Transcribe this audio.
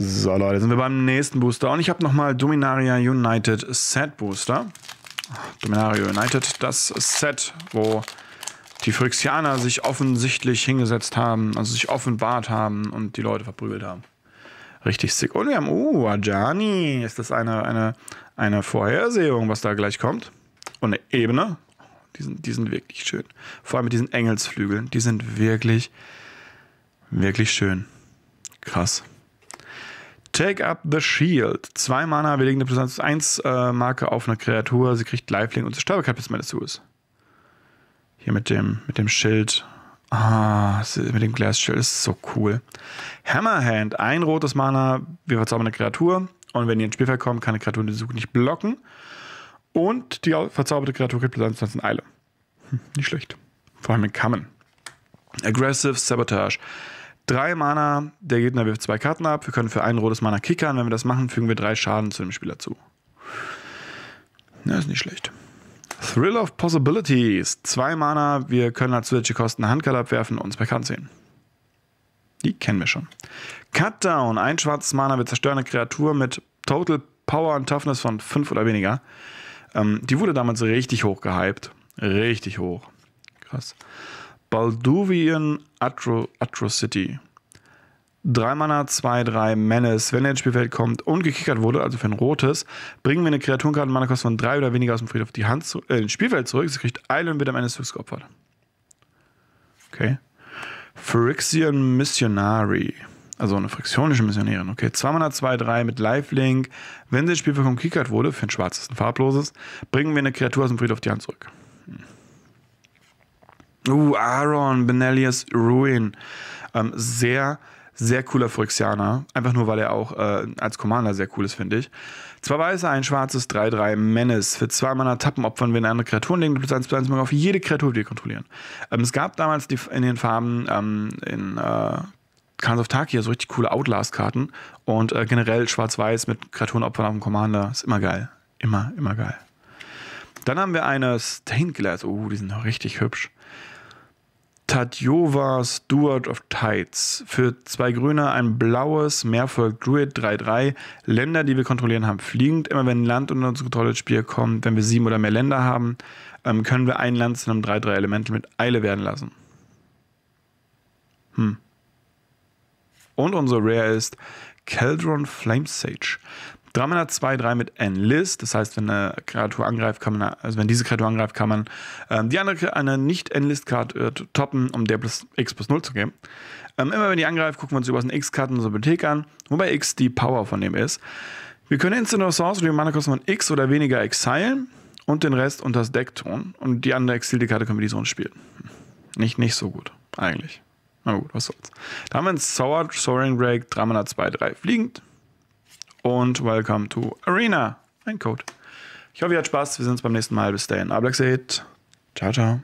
So Leute, sind wir beim nächsten Booster und ich habe nochmal Dominaria United Set Booster. Dominaria United, das Set, wo die Phyrexianer sich offensichtlich hingesetzt haben, also sich offenbart haben und die Leute verprügelt haben. Richtig sick. Und wir haben, uh, Ajani. Ist das eine, eine, eine Vorhersehung, was da gleich kommt? Und eine Ebene. Die sind, die sind wirklich schön. Vor allem mit diesen Engelsflügeln. Die sind wirklich, wirklich schön. Krass. Take up the Shield. Zwei Mana, wir legen eine plus 1 äh, Marke auf eine Kreatur. Sie kriegt Lifelink und Zerstörbarkeit bis meines Zuges. Hier mit dem, mit dem Schild. Ah, mit dem Glasschild ist so cool. Hammerhand, ein rotes Mana, wir verzaubern eine Kreatur. Und wenn die ins Spielfeld kommt, kann eine Kreatur den Zug nicht blocken. Und die verzauberte Kreatur kriegt plus 21 Eile. Hm, nicht schlecht. Vor allem mit Kammen. Aggressive Sabotage. Drei Mana, der Gegner wirft zwei Karten ab. Wir können für ein rotes Mana kickern. Wenn wir das machen, fügen wir drei Schaden zu dem Spieler zu. Ja, ist nicht schlecht. Thrill of Possibilities. Zwei Mana, wir können als zusätzliche Kosten eine Handkarte abwerfen und bei Karten sehen. Die kennen wir schon. Cutdown. Ein schwarzes Mana, wir zerstören eine Kreatur mit Total Power und Toughness von 5 oder weniger. Ähm, die wurde damals richtig hoch gehypt. Richtig hoch. Krass. Balduvian Atro Atrocity. 3 Mana, 2, 3 Menace. Wenn er ins Spielfeld kommt und gekickert wurde, also für ein rotes, bringen wir eine Kreaturenkarte Mana kosten von 3 oder weniger aus dem Friedhof die Hand zu, äh, ins Spielfeld zurück. Sie kriegt Eile und wird am Ende des Zugs geopfert. Okay. Phyrexian Missionary. Also eine friktionische Missionärin. Okay. 2 Mana, 2, 3 mit Lifelink. Wenn sie ins Spielfeld kommt gekickert wurde, für ein schwarzes, ein farbloses, bringen wir eine Kreatur aus dem Friedhof die Hand zurück. Hm. Uh, Aaron, Benelius Ruin. Ähm, sehr sehr cooler Phyrexianer. Einfach nur, weil er auch äh, als Commander sehr cool ist, finde ich. Zwei weiße, ein schwarzes, 3-3 Menace. Für zwei Mana Tappen opfern wir eine andere Kreatur legen plus 1 plus 1 auf jede Kreatur, die wir kontrollieren. Ähm, es gab damals die, in den Farben ähm, in äh, Khans of Takia so richtig coole Outlast-Karten und äh, generell schwarz-weiß mit Kreaturenopfern auf dem Commander. Ist immer geil. Immer, immer geil. Dann haben wir eine Stained Glass. Oh, die sind noch richtig hübsch. Tadjova Steward of Tides. Für zwei Grüne ein blaues Mehrvolk Druid 3-3. Länder, die wir kontrollieren, haben fliegend. Immer wenn ein Land unter unsere Kontrolle ins Spiel kommt, wenn wir sieben oder mehr Länder haben, ähm, können wir ein Land zu einem 3-3 Elemental mit Eile werden lassen. Hm. Und unsere Rare ist Keldron Flamesage. 3 Mana 2-3 mit Enlist. Das heißt, wenn eine Kreatur angreift, kann man, also wenn diese Kreatur angreift, kann man ähm, die andere eine nicht-Enlist-Karte äh, toppen, um der plus X plus 0 zu geben. Ähm, immer wenn die angreift, gucken wir uns über eine X-Karten unserer Bibliothek an, wobei X die Power von dem ist. Wir können Instant oder Sorcery Mana-Kosten von X oder weniger exilen und den Rest unter das Deck tun. Und die andere exilierte Karte können wir die so spielen. Nicht, nicht so gut, eigentlich. Na gut, was soll's. Da haben wir ein Sword, Soaring Break, 3 Mana 2, 3 fliegend und Welcome to Arena. Ein Code. Ich hoffe, ihr habt Spaß. Wir sehen uns beim nächsten Mal. Bis dahin. Ablaxet. Ciao, ciao.